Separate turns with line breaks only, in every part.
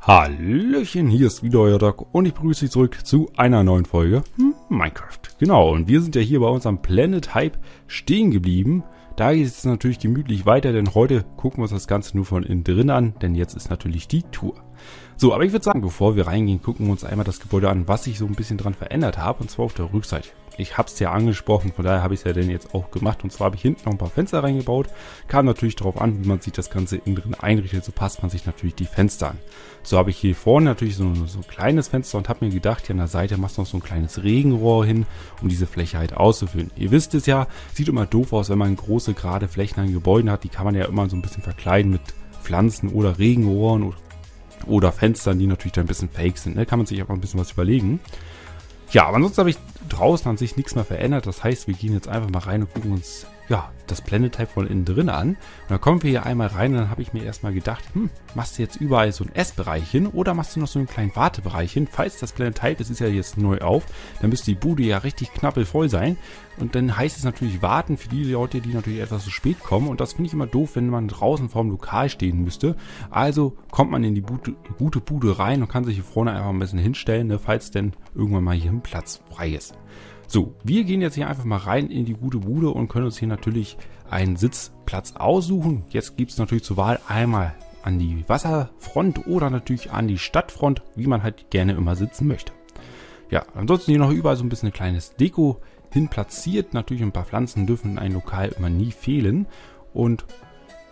Hallöchen, hier ist wieder euer Doc und ich begrüße dich zurück zu einer neuen Folge hm, Minecraft. Genau, und wir sind ja hier bei uns am Planet Hype stehen geblieben. Da geht es natürlich gemütlich weiter, denn heute gucken wir uns das Ganze nur von innen drin an, denn jetzt ist natürlich die Tour. So, aber ich würde sagen, bevor wir reingehen, gucken wir uns einmal das Gebäude an, was ich so ein bisschen dran verändert habe, und zwar auf der Rückseite. Ich habe es ja angesprochen, von daher habe ich es ja denn jetzt auch gemacht. Und zwar habe ich hinten noch ein paar Fenster reingebaut. Kam natürlich darauf an, wie man sich das Ganze innen drin einrichtet. So passt man sich natürlich die Fenster an. So habe ich hier vorne natürlich so, so ein kleines Fenster und habe mir gedacht, hier an der Seite machst du noch so ein kleines Regenrohr hin, um diese Fläche halt auszufüllen. Ihr wisst es ja, sieht immer doof aus, wenn man große, gerade Flächen an Gebäuden hat. Die kann man ja immer so ein bisschen verkleiden mit Pflanzen oder Regenrohren oder, oder Fenstern, die natürlich dann ein bisschen fake sind. Ne? Kann man sich aber ein bisschen was überlegen. Ja, aber ansonsten habe ich draußen an sich nichts mehr verändert. Das heißt, wir gehen jetzt einfach mal rein und gucken uns ja, das Blende-Type von innen drin an. Und dann kommen wir hier einmal rein und dann habe ich mir erstmal gedacht, hm, machst du jetzt überall so ein S-Bereich hin oder machst du noch so einen kleinen Wartebereich hin? Falls das Blende-Type, das ist ja jetzt neu auf, dann müsste die Bude ja richtig knappelvoll sein. Und dann heißt es natürlich warten für die Leute, die natürlich etwas zu spät kommen. Und das finde ich immer doof, wenn man draußen vorm Lokal stehen müsste. Also kommt man in die Bude, gute Bude rein und kann sich hier vorne einfach ein bisschen hinstellen, ne, falls denn irgendwann mal hier ein Platz frei ist. So, wir gehen jetzt hier einfach mal rein in die gute Bude und können uns hier natürlich einen Sitzplatz aussuchen. Jetzt gibt es natürlich zur Wahl einmal an die Wasserfront oder natürlich an die Stadtfront, wie man halt gerne immer sitzen möchte. Ja, ansonsten hier noch überall so ein bisschen ein kleines Deko hin platziert. Natürlich ein paar Pflanzen dürfen in einem Lokal immer nie fehlen. Und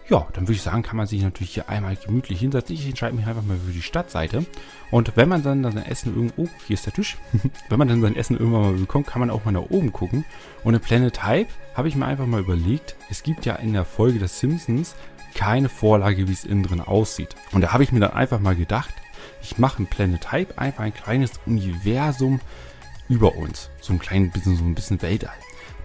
ja, dann würde ich sagen, kann man sich natürlich hier einmal gemütlich hinsetzen. Ich entscheide mich einfach mal für die Stadtseite. Und wenn man dann sein Essen irgendwo, oh, hier ist der Tisch. wenn man dann sein Essen irgendwann mal bekommt, kann man auch mal nach oben gucken. Und in Planet Hype habe ich mir einfach mal überlegt, es gibt ja in der Folge des Simpsons keine Vorlage, wie es innen drin aussieht. Und da habe ich mir dann einfach mal gedacht, ich mache in Planet Hype einfach ein kleines Universum über uns. So ein kleines bisschen, so ein bisschen Weltall.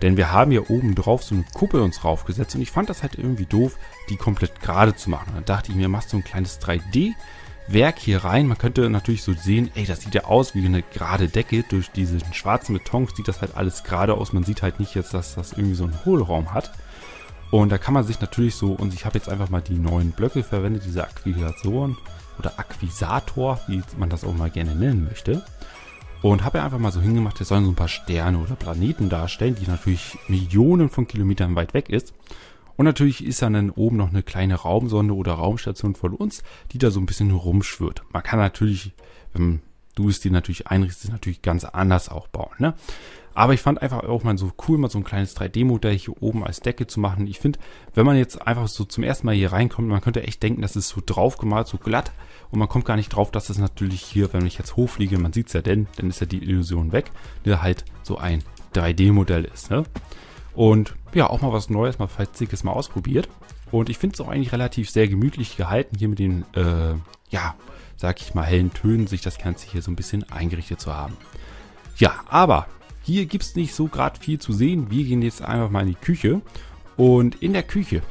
Denn wir haben hier oben drauf so eine Kuppel uns raufgesetzt und ich fand das halt irgendwie doof, die komplett gerade zu machen. Und dann dachte ich mir, machst du ein kleines 3D-Werk hier rein. Man könnte natürlich so sehen, ey, das sieht ja aus wie eine gerade Decke. Durch diesen schwarzen Beton sieht das halt alles gerade aus. Man sieht halt nicht jetzt, dass das irgendwie so einen Hohlraum hat. Und da kann man sich natürlich so, und ich habe jetzt einfach mal die neuen Blöcke verwendet, diese Akquisatoren oder Akquisator, wie man das auch mal gerne nennen möchte. Und habe einfach mal so hingemacht, es sollen so ein paar Sterne oder Planeten darstellen, die natürlich Millionen von Kilometern weit weg ist. Und natürlich ist dann oben noch eine kleine Raumsonde oder Raumstation von uns, die da so ein bisschen rumschwirrt. Man kann natürlich, wenn du es dir natürlich einrichtest, natürlich ganz anders auch bauen. Ne? Aber ich fand einfach auch mal so cool, mal so ein kleines 3D-Modell hier oben als Decke zu machen. Ich finde, wenn man jetzt einfach so zum ersten Mal hier reinkommt, man könnte echt denken, das ist so draufgemalt, so glatt. Und man kommt gar nicht drauf, dass das natürlich hier, wenn ich jetzt hochfliege, man sieht es ja denn, dann ist ja die Illusion weg, der halt so ein 3D-Modell ist. Ne? Und ja, auch mal was Neues, mal falls mal ausprobiert. Und ich finde es auch eigentlich relativ sehr gemütlich gehalten, hier mit den, äh, ja, sag ich mal, hellen Tönen, sich das Ganze hier so ein bisschen eingerichtet zu haben. Ja, aber hier gibt es nicht so gerade viel zu sehen. Wir gehen jetzt einfach mal in die Küche. Und in der Küche,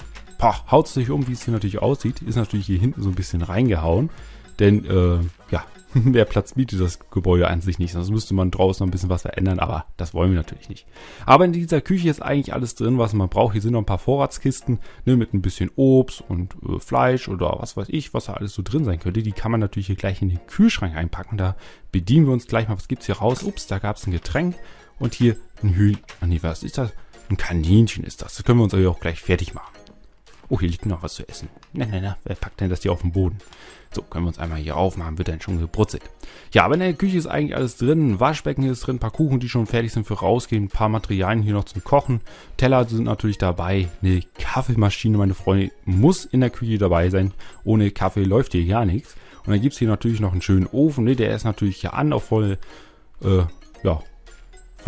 haut es sich um, wie es hier natürlich aussieht, ist natürlich hier hinten so ein bisschen reingehauen. Denn, äh, ja, mehr Platz bietet das Gebäude an sich nicht. Sonst müsste man draußen noch ein bisschen was verändern, aber das wollen wir natürlich nicht. Aber in dieser Küche ist eigentlich alles drin, was man braucht. Hier sind noch ein paar Vorratskisten ne, mit ein bisschen Obst und äh, Fleisch oder was weiß ich, was da alles so drin sein könnte. Die kann man natürlich hier gleich in den Kühlschrank einpacken. Da bedienen wir uns gleich mal. Was gibt's hier raus? Ups, da gab es ein Getränk. Und hier ein Hühn. Ah nee, was ist das? Ein Kaninchen ist das. Das können wir uns auch gleich fertig machen. Oh, hier liegt noch was zu essen. Na, na, na, wer packt denn das hier auf den Boden? So, können wir uns einmal hier aufmachen, wird dann schon gebrutzelt. Ja, aber in der Küche ist eigentlich alles drin. Waschbecken ist drin, ein paar Kuchen, die schon fertig sind für rausgehen, ein paar Materialien hier noch zum Kochen. Teller sind natürlich dabei. Eine Kaffeemaschine, meine Freunde, muss in der Küche dabei sein. Ohne Kaffee läuft hier gar nichts. Und dann gibt es hier natürlich noch einen schönen Ofen. Ne? Der ist natürlich hier an, auf voll, äh, ja,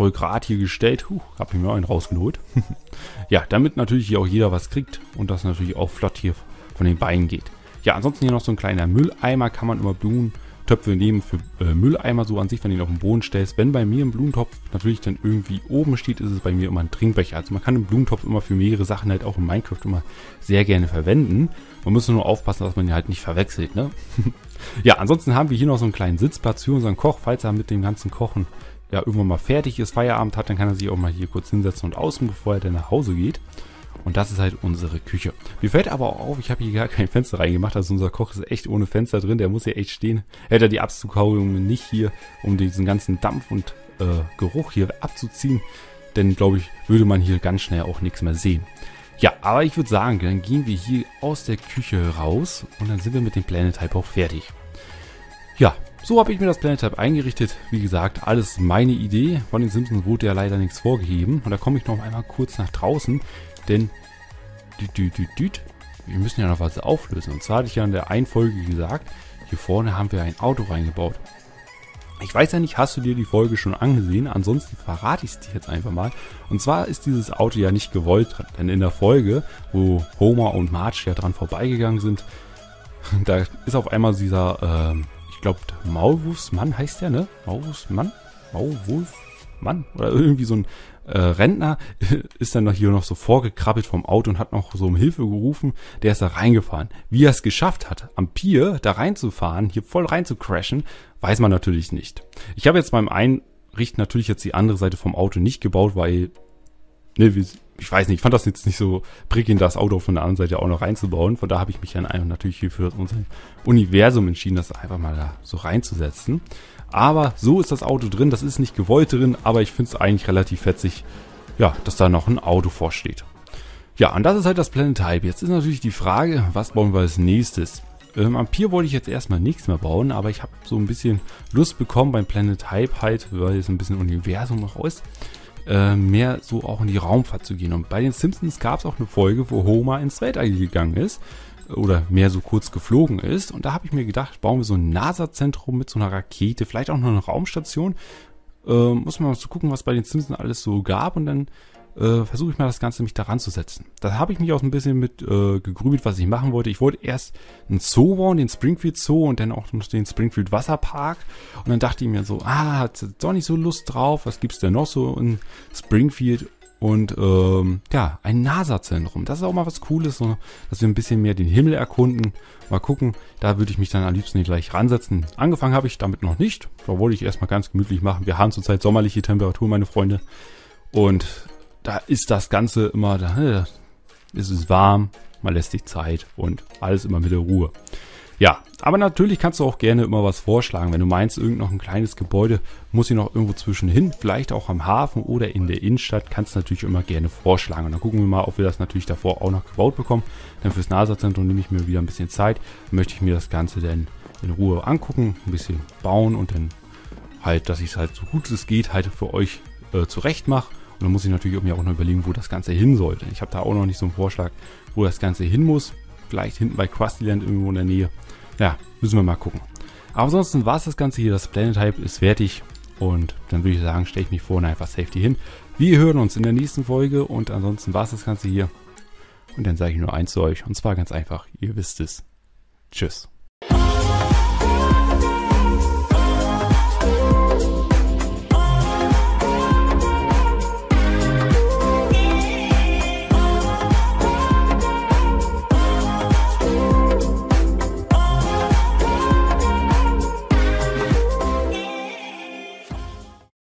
voll Grad hier gestellt. Huh, hab ich mir einen rausgeholt. ja, damit natürlich hier auch jeder was kriegt und das natürlich auch flott hier von den Beinen geht. Ja, ansonsten hier noch so ein kleiner Mülleimer, kann man immer Blumen Töpfe nehmen für äh, Mülleimer so an sich, wenn du ihn auf den Boden stellst. Wenn bei mir im Blumentopf natürlich dann irgendwie oben steht, ist es bei mir immer ein Trinkbecher. Also man kann den Blumentopf immer für mehrere Sachen halt auch in Minecraft immer sehr gerne verwenden. Man muss nur aufpassen, dass man ihn halt nicht verwechselt, ne? ja, ansonsten haben wir hier noch so einen kleinen Sitzplatz für unseren Koch, falls er mit dem ganzen Kochen ja irgendwann mal fertig ist, Feierabend hat, dann kann er sich auch mal hier kurz hinsetzen und ausruhen, bevor er dann nach Hause geht. Und das ist halt unsere Küche. Mir fällt aber auch auf, ich habe hier gar kein Fenster reingemacht. Also unser Koch ist echt ohne Fenster drin. Der muss hier echt stehen. Hätte er die Abzughaube nicht hier, um diesen ganzen Dampf und äh, Geruch hier abzuziehen. Denn, glaube ich, würde man hier ganz schnell auch nichts mehr sehen. Ja, aber ich würde sagen, dann gehen wir hier aus der Küche raus und dann sind wir mit dem Planet Type auch fertig. Ja, so habe ich mir das Planet Type eingerichtet. Wie gesagt, alles meine Idee. Von den Simpsons wurde ja leider nichts vorgegeben. Und da komme ich noch einmal kurz nach draußen. Denn düt, düt, düt, düt, wir müssen ja noch was auflösen. Und zwar hatte ich ja in der einen Folge gesagt, hier vorne haben wir ein Auto reingebaut. Ich weiß ja nicht, hast du dir die Folge schon angesehen? Ansonsten verrate ich es dir jetzt einfach mal. Und zwar ist dieses Auto ja nicht gewollt, denn in der Folge, wo Homer und Marge ja dran vorbeigegangen sind, da ist auf einmal dieser, äh, ich glaube, Maulwurfsmann heißt der, ne? Maulwurfsmann? Maulwurfmann? Oder irgendwie so ein äh, Rentner ist dann noch hier noch so vorgekrabbelt vom Auto und hat noch so um Hilfe gerufen. Der ist da reingefahren. Wie er es geschafft hat, am Pier da reinzufahren, hier voll rein zu crashen, weiß man natürlich nicht. Ich habe jetzt beim Einrichten natürlich jetzt die andere Seite vom Auto nicht gebaut, weil, ne, ich weiß nicht, ich fand das jetzt nicht so prickelnd, das Auto von der anderen Seite auch noch reinzubauen. Von da habe ich mich dann einfach natürlich hier für unser Universum entschieden, das einfach mal da so reinzusetzen. Aber so ist das Auto drin. Das ist nicht gewollt drin, aber ich finde es eigentlich relativ fetzig, ja, dass da noch ein Auto vorsteht. Ja, und das ist halt das Planet Type. Jetzt ist natürlich die Frage, was bauen wir als nächstes? Ähm, am Pier wollte ich jetzt erstmal nichts mehr bauen, aber ich habe so ein bisschen Lust bekommen beim Planet Hype halt, weil es ein bisschen Universum noch ist, äh, mehr so auch in die Raumfahrt zu gehen. Und bei den Simpsons gab es auch eine Folge, wo Homer ins Weltall gegangen ist oder mehr so kurz geflogen ist. Und da habe ich mir gedacht, bauen wir so ein NASA-Zentrum mit so einer Rakete, vielleicht auch noch eine Raumstation. Äh, muss man mal so gucken, was bei den Simpsons alles so gab und dann äh, versuche ich mal das Ganze mich daran zu setzen. Da habe ich mich auch ein bisschen mit äh, gegrübelt, was ich machen wollte. Ich wollte erst einen Zoo bauen, den Springfield Zoo und dann auch noch den Springfield Wasserpark. Und dann dachte ich mir so, ah, hat doch nicht so Lust drauf. Was gibt's denn noch so in Springfield? Und ähm, ja, ein NASA-Zentrum. Das ist auch mal was Cooles, so, dass wir ein bisschen mehr den Himmel erkunden. Mal gucken, da würde ich mich dann am liebsten gleich ransetzen. Angefangen habe ich damit noch nicht. Da wollte ich erstmal ganz gemütlich machen. Wir haben zurzeit sommerliche Temperatur, meine Freunde. Und da ist das Ganze immer, da äh, ist es warm, man lässt sich Zeit und alles immer mit der Ruhe. Ja, aber natürlich kannst du auch gerne immer was vorschlagen. Wenn du meinst, irgend noch ein kleines Gebäude muss hier noch irgendwo zwischenhin, vielleicht auch am Hafen oder in der Innenstadt, kannst du natürlich immer gerne vorschlagen. Und dann gucken wir mal, ob wir das natürlich davor auch noch gebaut bekommen. Denn fürs NASA-Zentrum nehme ich mir wieder ein bisschen Zeit. Dann möchte ich mir das Ganze dann in Ruhe angucken, ein bisschen bauen und dann halt, dass ich es halt so gut es geht, halt für euch äh, zurecht mache. Und dann muss ich natürlich mir auch noch überlegen, wo das Ganze hin sollte. Ich habe da auch noch nicht so einen Vorschlag, wo das Ganze hin muss. Vielleicht hinten bei Krustyland irgendwo in der Nähe. Ja, müssen wir mal gucken. Aber ansonsten war es das Ganze hier. Das Planet Hype ist fertig. Und dann würde ich sagen, stelle ich mich vorne einfach Safety hin. Wir hören uns in der nächsten Folge. Und ansonsten war es das Ganze hier. Und dann sage ich nur eins zu euch. Und zwar ganz einfach, ihr wisst es. Tschüss.